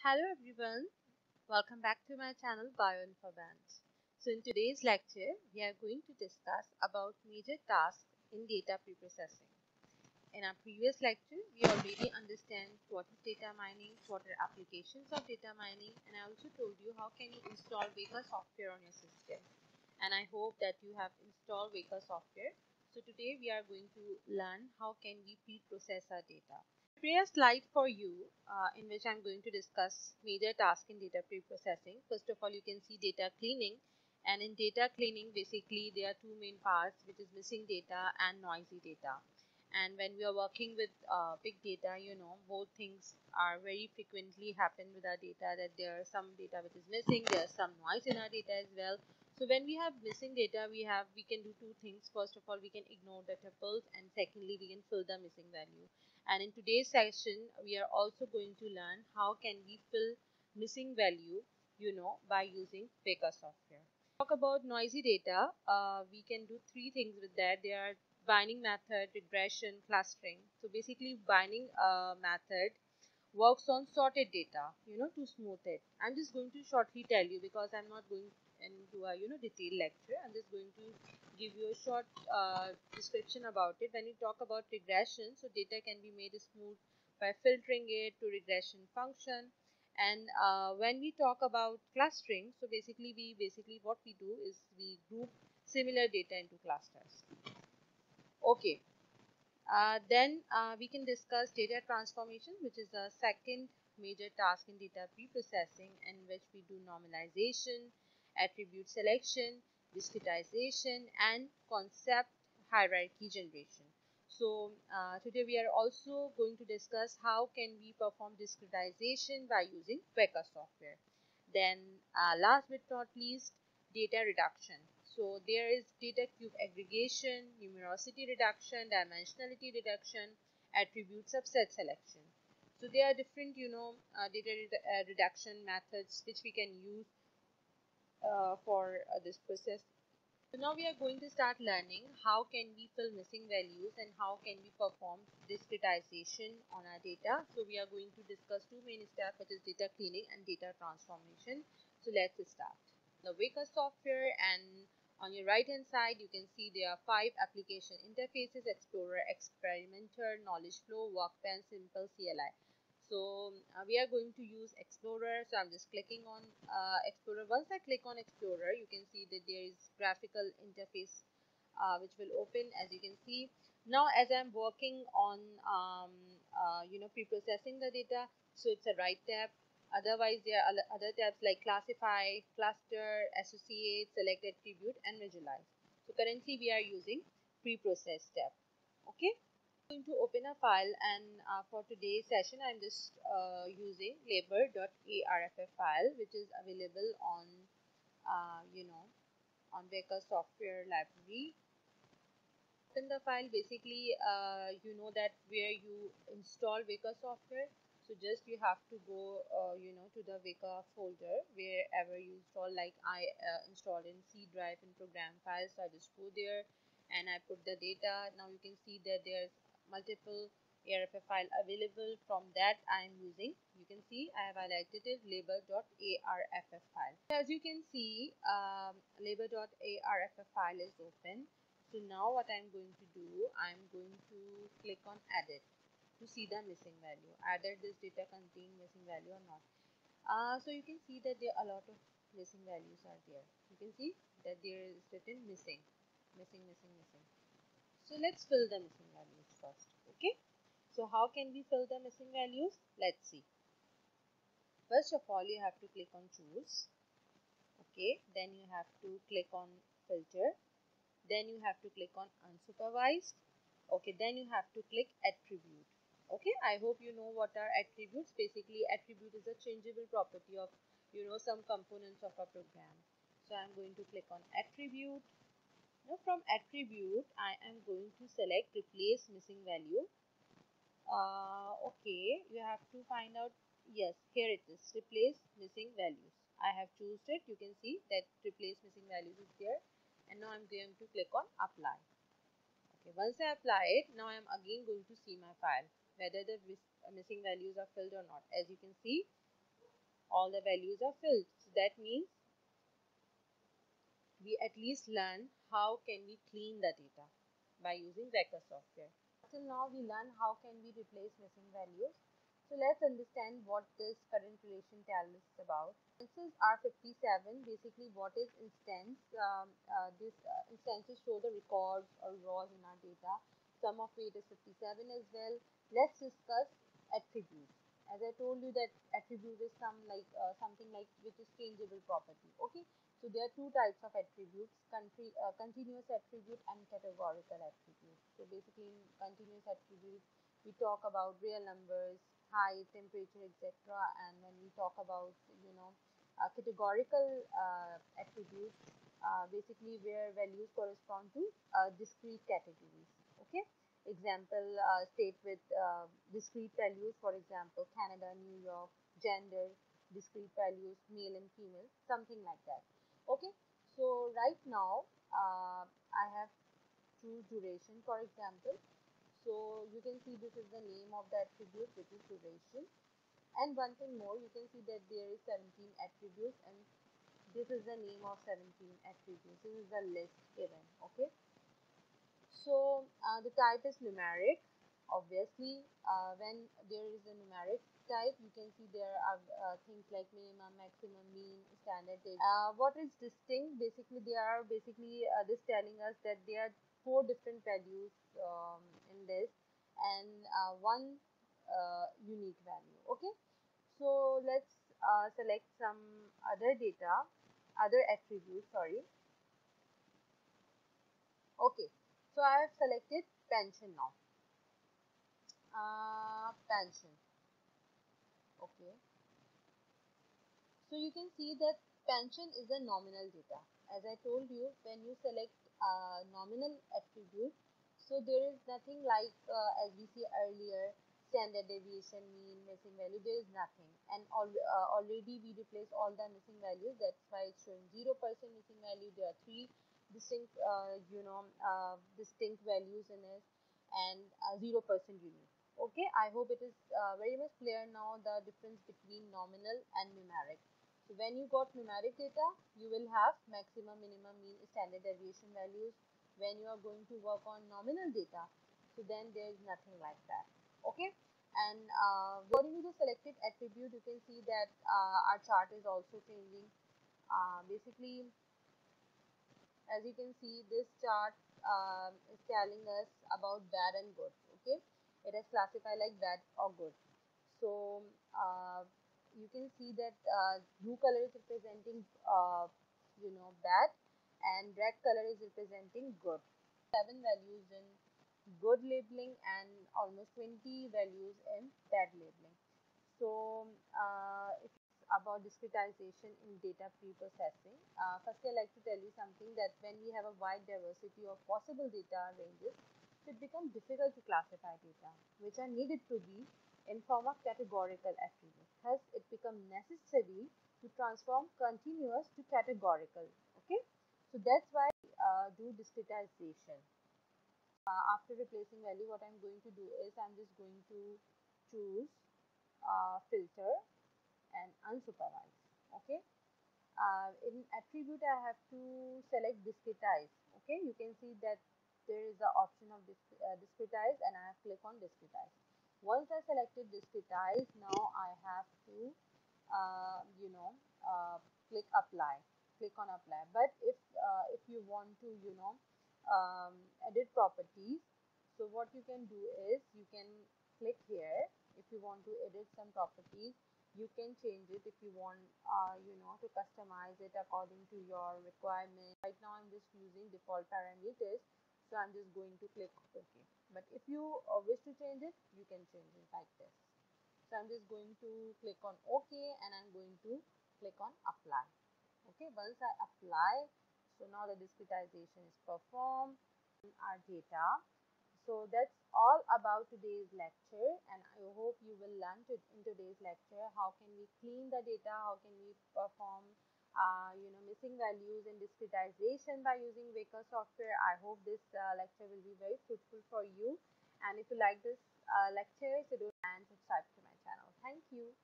Hello everyone, welcome back to my channel BioInfoBench. So in today's lecture, we are going to discuss about major tasks in data preprocessing. In our previous lecture, we already understand what is data mining, what are applications of data mining, and I also told you how can you install Weka software on your system. And I hope that you have installed Weka software. So today we are going to learn how can we pre-process our data. Prepare a slide for you uh, in which I'm going to discuss major tasks in data pre-processing. First of all, you can see data cleaning. And in data cleaning, basically there are two main parts, which is missing data and noisy data and when we are working with uh, big data you know both things are very frequently happen with our data that there are some data which is missing there's some noise in our data as well so when we have missing data we have we can do two things first of all we can ignore the tuples and secondly we can fill the missing value and in today's session we are also going to learn how can we fill missing value you know by using Weka software talk about noisy data uh, we can do three things with that there are binning method, regression, clustering. So basically binning uh, method works on sorted data, you know, to smooth it. I'm just going to shortly tell you because I'm not going into a, you know, detailed lecture. I'm just going to give you a short uh, description about it. When you talk about regression, so data can be made smooth by filtering it to regression function. And uh, when we talk about clustering, so basically we basically what we do is we group similar data into clusters okay uh, then uh, we can discuss data transformation which is the second major task in data preprocessing in which we do normalization attribute selection discretization and concept hierarchy generation. So uh, today we are also going to discuss how can we perform discretization by using Weka software. Then uh, last but not least data reduction. So there is data cube aggregation, numerosity reduction, dimensionality reduction, attribute subset selection. So there are different, you know, uh, data re uh, reduction methods which we can use uh, for uh, this process. So now we are going to start learning how can we fill missing values and how can we perform discretization on our data. So we are going to discuss two main steps which is data cleaning and data transformation. So let's start. The Weka software and on your right hand side, you can see there are five application interfaces, Explorer, Experimenter, Knowledge Flow, Workbench, Simple, CLI. So uh, we are going to use Explorer. So I'm just clicking on uh, Explorer. Once I click on Explorer, you can see that there is graphical interface uh, which will open as you can see. Now as I'm working on um, uh, you know pre-processing the data, so it's a right tab Otherwise, there are other tabs like classify, cluster, associate, select attribute, and visualize. So currently we are using pre-process tab. Okay. Going to open a file and uh, for today's session I'm just uh, using labor.arff file which is available on uh, you know on Weka software library. Open the file basically uh, you know that where you install Weka software. So just you have to go uh, you know to the Weka folder wherever you install. Like I uh, installed in C drive and program files so I just go there and I put the data. Now you can see that there's multiple ARFF file available from that I am using. You can see I have highlighted it labor.arff file. As you can see um, labor.arff file is open. So now what I'm going to do I'm going to click on edit to see the missing value either this data contain missing value or not. Uh, so you can see that there are a lot of missing values are there. You can see that there is written missing missing missing missing so let's fill the missing values first okay? So how can we fill the missing values? Let's see. First of all you have to click on choose okay? Then you have to click on filter. Then you have to click on unsupervised okay? Then you have to click attribute okay? I hope you know what are attributes. Basically attribute is a changeable property of you know some components of a program. So i'm going to click on attribute now from attribute i am going to select replace missing value. Uh, okay you have to find out yes here it is replace missing values. I have chosen it. You can see that replace missing values is there. And now i'm going to click on apply. Okay once i apply it now i'm again going to see my file whether the missing values are filled or not. As you can see, all the values are filled. So that means we at least learn how can we clean the data by using Weka software. Till now we learn how can we replace missing values. So let's understand what this current relation tells us about. Instances are 57. Basically what is instance? Um, uh, these uh, instances show the records or rows in our data. Sum of weight is 57 as well. Let's discuss attributes. As I told you that attribute is some like uh, something like which is changeable property. Okay. So there are two types of attributes, country, uh, continuous attribute and categorical attribute. So basically in continuous attributes, we talk about real numbers, height, temperature, etc. And when we talk about, you know, uh, categorical uh, attributes, uh, basically where values correspond to uh, discrete categories. Okay. Example, uh, state with discrete values, for example, Canada, New York, gender, discrete values, male and female, something like that okay so right now uh, I have choose duration for example. So you can see this is the name of the attribute which is duration. And one thing more you can see that there is 17 attributes and this is the name of 17 attributes. This is the list given okay? So uh, the type is numeric obviously. Uh, when there is a numeric type, you can see there are uh, things like minimum, maximum, mean, standard. Uh, what is distinct? Basically, they are basically uh, this telling us that there are four different values um, in this and uh, one uh, unique value. Okay, so let's uh, select some other data, other attributes. Sorry. Okay, so I have selected pension now. pension okay. So you can see that pension is a nominal data. As I told you when you select a nominal attribute so there is nothing like uh, as we see earlier standard deviation mean missing value there is nothing. And al uh, already we replaced all the missing values that's why it's showing 0% missing value there are three distinct uh, you know uh, distinct values in it and 0% unique okay i hope it is uh, very much clear now the difference between nominal and numeric. So when you got numeric data you will have maximum minimum mean standard deviation values when you are going to work on nominal data. So then there is nothing like that. Okay? And uh, according to the selected attribute you can see that uh, our chart is also changing. Uh, basically as you can see this chart um, is telling us about bad and good. Okay it is classified like bad or good. So uh, you can see that uh, blue color is representing uh, you know bad and red color is representing good. Seven values in good labeling and almost 20 values in bad labeling. So uh, it's about discretization in data pre-processing. Uh, firstly, I'd like to tell you something that when we have a wide diversity of possible data ranges, it becomes difficult to classify data, which are needed to be in form of categorical attributes. Thus, it becomes necessary to transform continuous to categorical. Okay, so that's why uh, do discretization. Uh, after replacing value, what I'm going to do is I'm just going to choose uh, filter and unsupervised. Okay. Uh, in attribute, I have to select discretize. Okay, you can see that there is the option of disc uh, discretize and I have click on discretize. Once I selected discretize, now I have to, uh, you know, uh, click apply, click on apply. But if uh, if you want to, you know, um, edit properties, so what you can do is you can click here if you want to edit some properties you can change it if you want uh, you know to customize it according to your requirement right now i'm just using default parameters so I'm just going to click OK. But if you uh, wish to change it, you can change it like this. So I'm just going to click on OK and I'm going to click on apply. Okay, once I apply, so now the discretization is performed in our data. So that's all about today's lecture and I hope you will learn to, in today's lecture how can we clean the data, how can we perform uh, you know, missing values and discretization by using Weka software. I hope this uh, lecture will be very fruitful for you. And if you like this uh, lecture, so do and subscribe to my channel. Thank you.